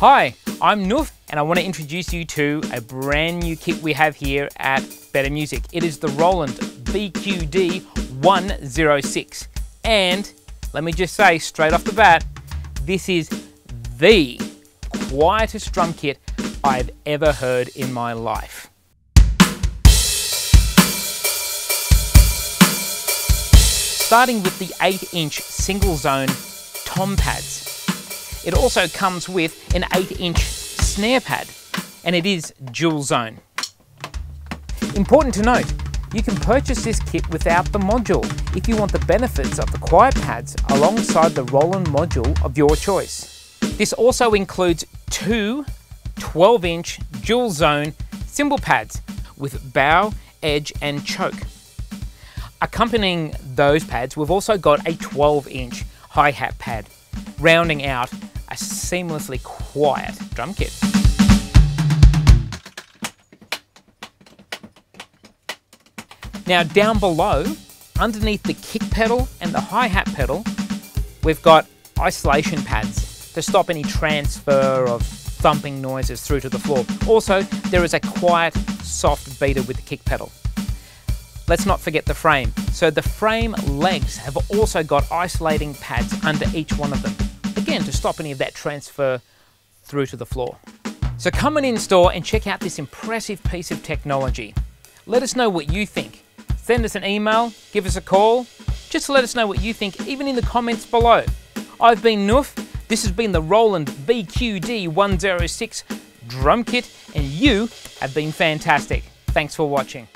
Hi, I'm Noof and I want to introduce you to a brand new kit we have here at Better Music. It is the Roland VQD 106 and let me just say straight off the bat, this is the quietest drum kit I've ever heard in my life. Starting with the 8 inch single zone tom pads. It also comes with an 8 inch snare pad and it is dual zone. Important to note, you can purchase this kit without the module if you want the benefits of the quiet pads alongside the Roland module of your choice. This also includes two 12 inch dual zone cymbal pads with bow, edge and choke. Accompanying those pads, we've also got a 12 inch hi-hat pad, rounding out a seamlessly quiet drum kit. Now down below, underneath the kick pedal and the hi-hat pedal, we've got isolation pads to stop any transfer of thumping noises through to the floor. Also, there is a quiet, soft beater with the kick pedal. Let's not forget the frame. So the frame legs have also got isolating pads under each one of them. Again, to stop any of that transfer through to the floor. So come and in store and check out this impressive piece of technology. Let us know what you think. Send us an email, give us a call, just let us know what you think, even in the comments below. I've been Noof, this has been the Roland VQD106 drum kit, and you have been fantastic. Thanks for watching.